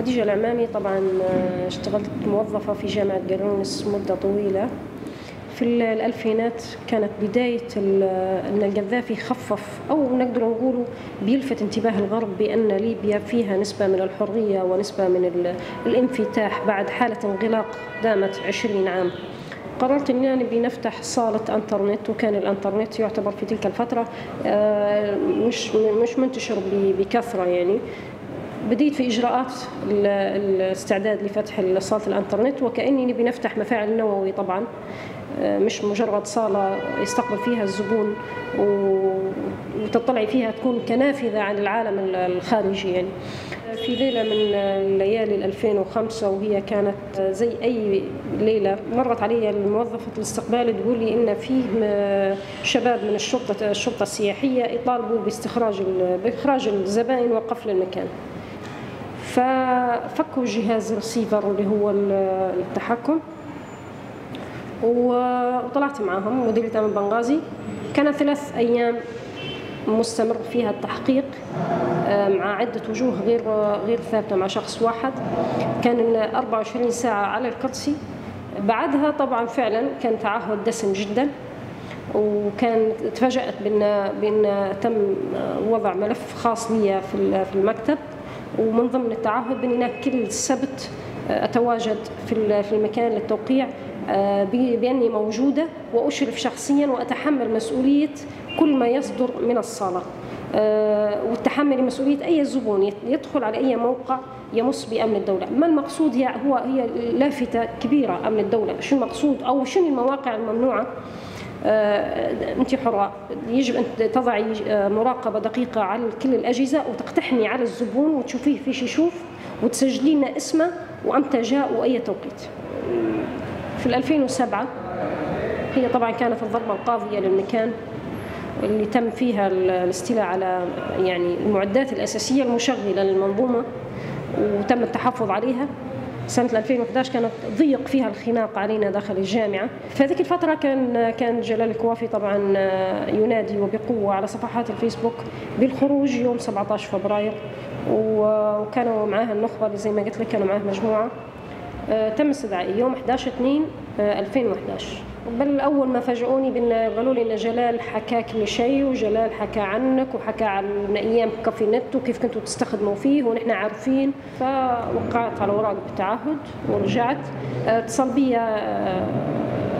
خديجة العمامي طبعا آه، اشتغلت موظفة في جامعة قرونس مدة طويلة. في الألفينات كانت بداية أن القذافي خفف أو نقدر نقول بيلفت انتباه الغرب بأن ليبيا فيها نسبة من الحرية ونسبة من الانفتاح بعد حالة انغلاق دامت 20 عام. قررت اني يعني بنفتح صالة إنترنت وكان الإنترنت يعتبر في تلك الفترة آه، مش مش منتشر بكثرة يعني. بديت في إجراءات الاستعداد لفتح صالة الإنترنت وكأني نبي نفتح مفاعل نووي طبعا. آه، مش مجرد صالة يستقبل فيها الزبون وتطلعي فيها تكون كنافذة عن العالم الخارجي يعني. في ليلة من ليالي 2005 وهي كانت زي أي ليلة مرت علي موظفة الاستقبال تقول لي إن فيه شباب من الشرطة الشرطة السياحية يطالبوا باستخراج بإخراج الزبائن وقفل المكان. ففكوا جهاز الرسيفر اللي هو التحكم. وطلعت معهم مديرية أمن بنغازي كانت ثلاث أيام مستمر فيها التحقيق آه، مع عدة وجوه غير غير ثابتة مع شخص واحد. كان 24 ساعة على القدسي بعدها طبعا فعلا كان تعهد دسم جدا. وكان تفاجأت بأن بأن تم وضع ملف خاص لي في المكتب. ومن ضمن التعهد بأني كل سبت أتواجد في في المكان للتوقيع آه، بأني موجودة وأشرف شخصيا وأتحمل مسؤولية كل ما يصدر من الصالة آه، والتحمل مسؤولية أي زبون يدخل على أي موقع يمس بأمن الدولة. ما المقصود هي هو هي لافتة كبيرة أمن الدولة. شو المقصود أو شنو المواقع الممنوعة؟ آه، أنت حرة. يجب أن تضعي مراقبة دقيقة على كل الأجهزة وتقتحمي على الزبون وتشوفيه فيش يشوف وتسجلي لنا اسمه وأمتى جاء وأي توقيت. في 2007 هي طبعا كانت الضربة القاضية للمكان اللي تم فيها الاستيلاء على يعني المعدات الأساسية المشغلة للمنظومة وتم التحفظ عليها. سنة 2011 كانت ضيق فيها الخناق علينا داخل الجامعة. في هذيك الفترة كان كان جلال الكوافي طبعا ينادي وبقوة على صفحات الفيسبوك بالخروج يوم 17 فبراير. وكانوا معاه النخبة اللي زي ما قلت لك كانوا معاه مجموعة. آه، تم استدعائي يوم 11 2 2011 بل أول ما فاجئوني بأن قالوا لي إن جلال حكى كل شيء وجلال حكى عنك وحكى عن أيام كافي نت وكيف كنتوا تستخدموا فيه ونحن عارفين. فوقعت على ورق بالتعهد ورجعت. آه، اتصل بي آه،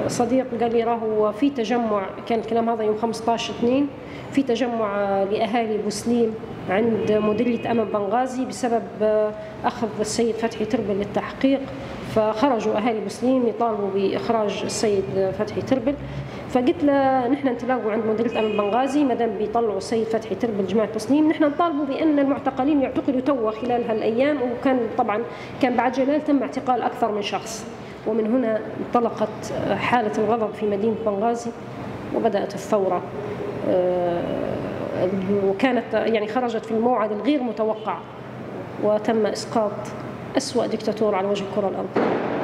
صديق قال لي راهو في تجمع كان الكلام هذا يوم 15 2 في تجمع لأهالي بوسليم. عند مديرية أمن بنغازي بسبب أخذ السيد فتحي تربل للتحقيق فخرجوا أهالي بوسليم يطالبوا بإخراج السيد فتحي تربل. فقلت له نحن نتلاقوا عند مديرية أمن بنغازي ما دام بيطلعوا السيد فتحي تربل جماعة بوسليم نحن نطالبوا بأن المعتقلين يعتقلوا توا خلال هالأيام وكان طبعا كان بعد جلال تم اعتقال أكثر من شخص. ومن هنا انطلقت حالة الغضب في مدينة بنغازي وبدأت الثورة آه، وكانت يعني خرجت في الموعد الغير متوقع وتم إسقاط أسوأ دكتاتور على وجه الكرة الأرضية.